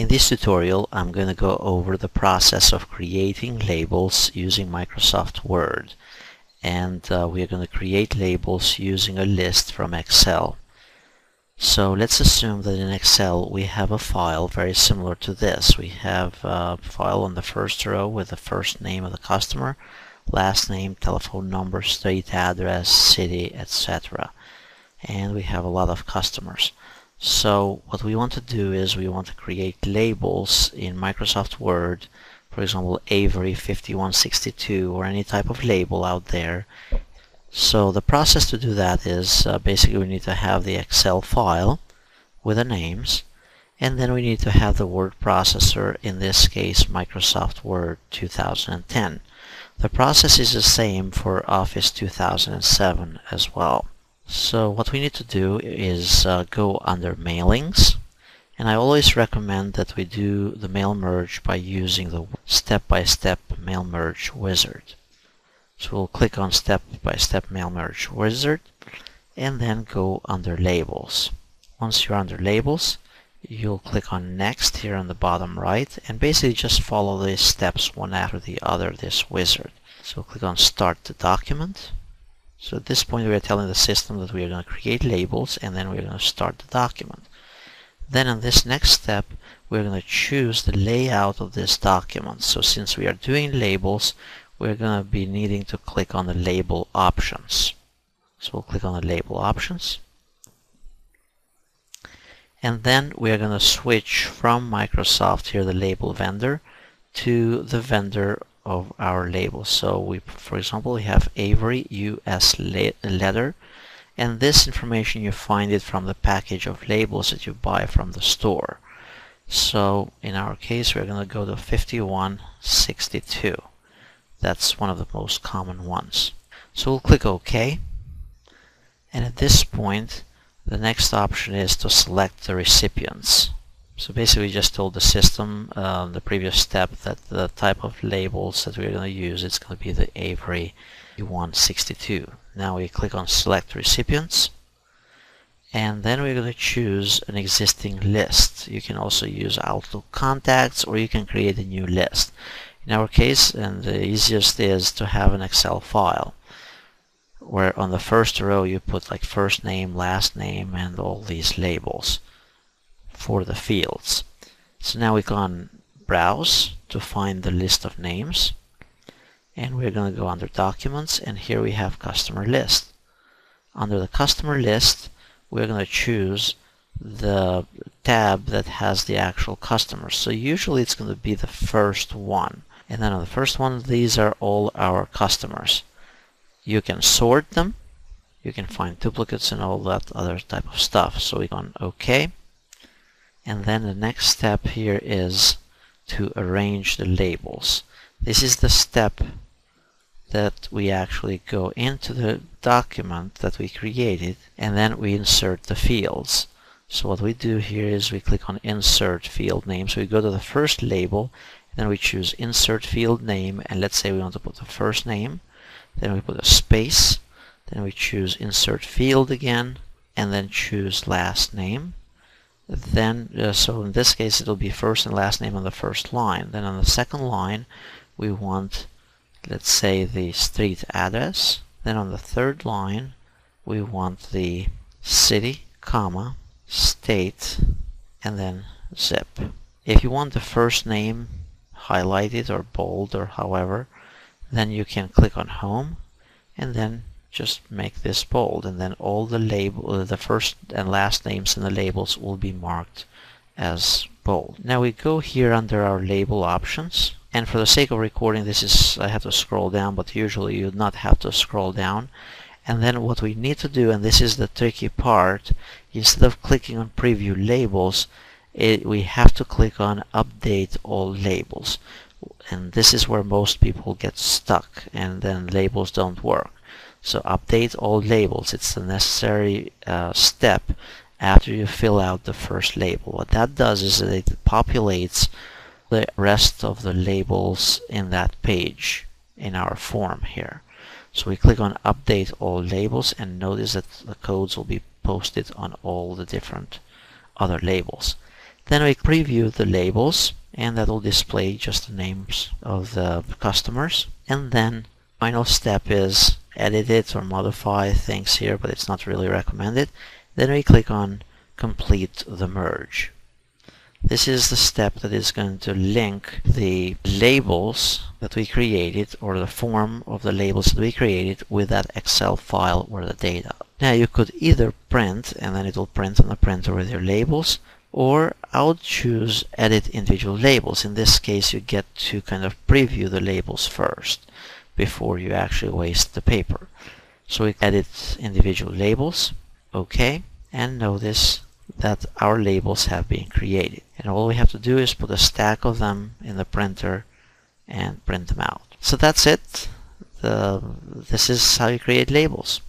In this tutorial, I'm going to go over the process of creating labels using Microsoft Word. And uh, we are going to create labels using a list from Excel. So let's assume that in Excel we have a file very similar to this. We have a file on the first row with the first name of the customer, last name, telephone number, street address, city, etc. And we have a lot of customers. So what we want to do is we want to create labels in Microsoft Word, for example Avery 5162 or any type of label out there. So the process to do that is uh, basically we need to have the Excel file with the names and then we need to have the word processor, in this case Microsoft Word 2010. The process is the same for Office 2007 as well. So what we need to do is uh, go under mailings and I always recommend that we do the mail merge by using the step-by-step -step mail merge wizard. So we'll click on step-by-step -step mail merge wizard and then go under labels. Once you're under labels you'll click on next here on the bottom right and basically just follow these steps one after the other this wizard. So click on start the document so at this point we are telling the system that we are going to create labels and then we're going to start the document. Then in this next step we're going to choose the layout of this document. So since we are doing labels we're going to be needing to click on the label options. So we'll click on the label options and then we are going to switch from Microsoft here the label vendor to the vendor of our label. So we, for example, we have Avery US letter, and this information you find it from the package of labels that you buy from the store. So in our case, we're going to go to 5162. That's one of the most common ones. So we'll click OK. And at this point, the next option is to select the recipients. So basically we just told the system uh, the previous step that the type of labels that we're going to use it's going to be the Avery 162. Now we click on select recipients and then we're going to choose an existing list. You can also use Outlook contacts or you can create a new list. In our case and the easiest is to have an Excel file where on the first row you put like first name, last name and all these labels for the fields. So now we on browse to find the list of names and we're going to go under documents and here we have customer list. Under the customer list we're going to choose the tab that has the actual customers. So usually it's going to be the first one. And then on the first one, these are all our customers. You can sort them. You can find duplicates and all that other type of stuff. So we go on OK and then the next step here is to arrange the labels. This is the step that we actually go into the document that we created and then we insert the fields. So what we do here is we click on insert field name. So we go to the first label then we choose insert field name and let's say we want to put the first name then we put a space then we choose insert field again and then choose last name then uh, so in this case it'll be first and last name on the first line. Then on the second line we want let's say the street address. Then on the third line we want the city comma state and then zip. If you want the first name highlighted or bold or however then you can click on home and then just make this bold and then all the label uh, the first and last names in the labels will be marked as bold. Now we go here under our label options and for the sake of recording this is I have to scroll down but usually you would not have to scroll down. And then what we need to do and this is the tricky part instead of clicking on preview labels it, we have to click on update all labels. And this is where most people get stuck and then labels don't work so update all labels. It's a necessary uh, step after you fill out the first label. What that does is that it populates the rest of the labels in that page in our form here. So we click on update all labels and notice that the codes will be posted on all the different other labels. Then we preview the labels and that will display just the names of the customers. And then final step is edit it or modify things here, but it's not really recommended. Then we click on complete the merge. This is the step that is going to link the labels that we created or the form of the labels that we created with that Excel file or the data. Now you could either print and then it will print on the printer with your labels or I would choose edit individual labels. In this case you get to kind of preview the labels first before you actually waste the paper. So we edit individual labels, okay, and notice that our labels have been created. And all we have to do is put a stack of them in the printer and print them out. So that's it. The, this is how you create labels.